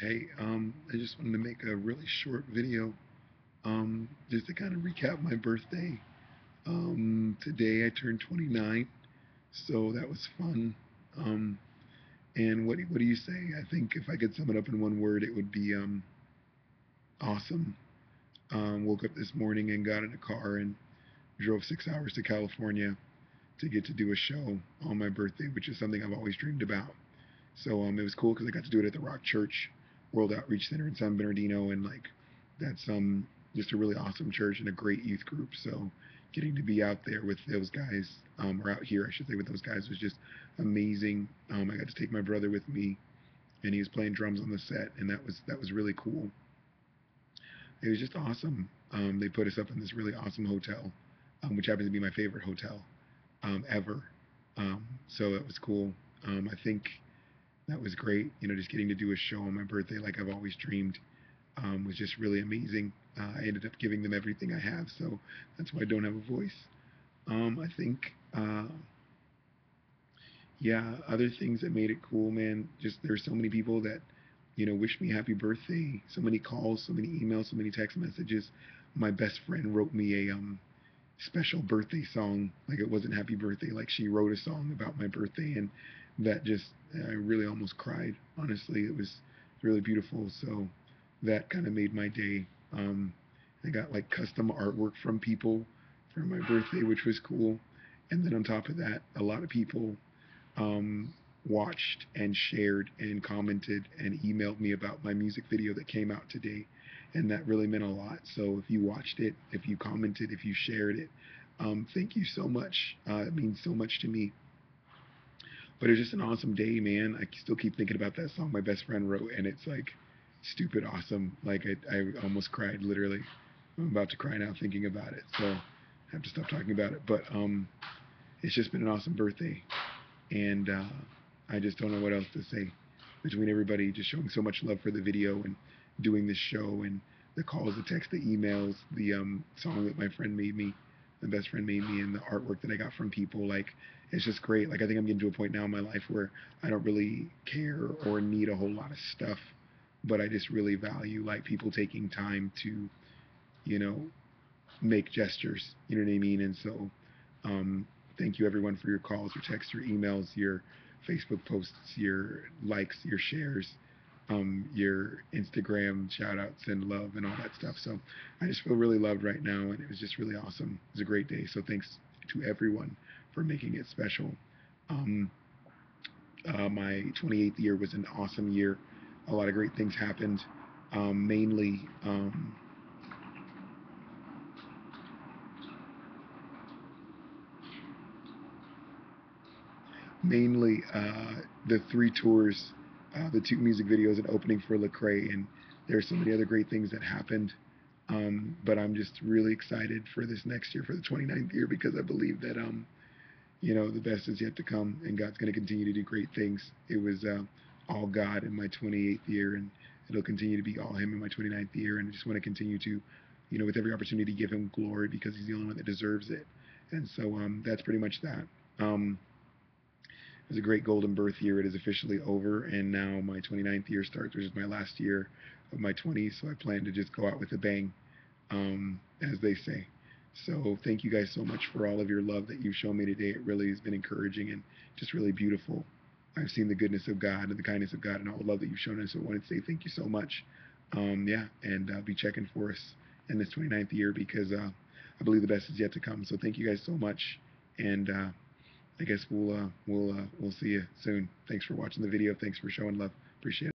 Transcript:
Hey, um, I just wanted to make a really short video, um, just to kind of recap my birthday. Um, today I turned 29, so that was fun. Um, and what what do you say? I think if I could sum it up in one word, it would be um, awesome. Um, woke up this morning and got in a car and drove six hours to California to get to do a show on my birthday, which is something I've always dreamed about. So um, it was cool because I got to do it at the Rock Church World Outreach Center in San Bernardino, and like that's um just a really awesome church and a great youth group. So getting to be out there with those guys, um, or out here, I should say, with those guys was just amazing. Um, I got to take my brother with me, and he was playing drums on the set, and that was that was really cool. It was just awesome. Um, they put us up in this really awesome hotel, um, which happens to be my favorite hotel um, ever. Um, so that was cool. Um, I think that was great. You know, just getting to do a show on my birthday like I've always dreamed um, was just really amazing. Uh, I ended up giving them everything I have, so that's why I don't have a voice. Um, I think, uh, yeah, other things that made it cool, man. Just there's so many people that, you know, wish me happy birthday. So many calls, so many emails, so many text messages. My best friend wrote me a um, special birthday song. Like it wasn't happy birthday. Like she wrote a song about my birthday, and that just I really almost cried. Honestly, it was really beautiful. So that kind of made my day. Um, I got like custom artwork from people for my birthday, which was cool. And then on top of that, a lot of people um, watched and shared and commented and emailed me about my music video that came out today. And that really meant a lot. So if you watched it, if you commented, if you shared it, um, thank you so much. Uh, it means so much to me. But it was just an awesome day, man. I still keep thinking about that song my best friend wrote, and it's like stupid awesome. Like I, I almost cried, literally. I'm about to cry now thinking about it, so I have to stop talking about it. But um, it's just been an awesome birthday, and uh, I just don't know what else to say. Between everybody just showing so much love for the video and doing this show and the calls, the texts, the emails, the um, song that my friend made me my best friend made me and the artwork that I got from people. Like, it's just great. Like, I think I'm getting to a point now in my life where I don't really care or need a whole lot of stuff, but I just really value like people taking time to, you know, make gestures. You know what I mean? And so, um, thank you everyone for your calls, your texts, your emails, your Facebook posts, your likes, your shares um, your Instagram shout outs and love and all that stuff. So I just feel really loved right now, and it was just really awesome. It was a great day. So thanks to everyone for making it special. Um, uh, my 28th year was an awesome year. A lot of great things happened. Um, mainly, um, mainly uh, the three tours uh, the two music videos and opening for Lecrae, and there's so many other great things that happened. Um, but I'm just really excited for this next year, for the 29th year, because I believe that, um, you know, the best is yet to come, and God's going to continue to do great things. It was uh, all God in my 28th year, and it'll continue to be all Him in my 29th year, and I just want to continue to, you know, with every opportunity, give Him glory because He's the only one that deserves it. And so um, that's pretty much that. Um, it was a great golden birth year. It is officially over, and now my 29th year starts, which is my last year of my 20s. So I plan to just go out with a bang, um, as they say. So thank you guys so much for all of your love that you've shown me today. It really has been encouraging and just really beautiful. I've seen the goodness of God and the kindness of God and all the love that you've shown us. So I wanted to say thank you so much. Um, yeah, and I'll be checking for us in this 29th year because uh, I believe the best is yet to come. So thank you guys so much, and. Uh, I guess we'll uh, we'll uh, we'll see you soon. Thanks for watching the video. Thanks for showing love. Appreciate it.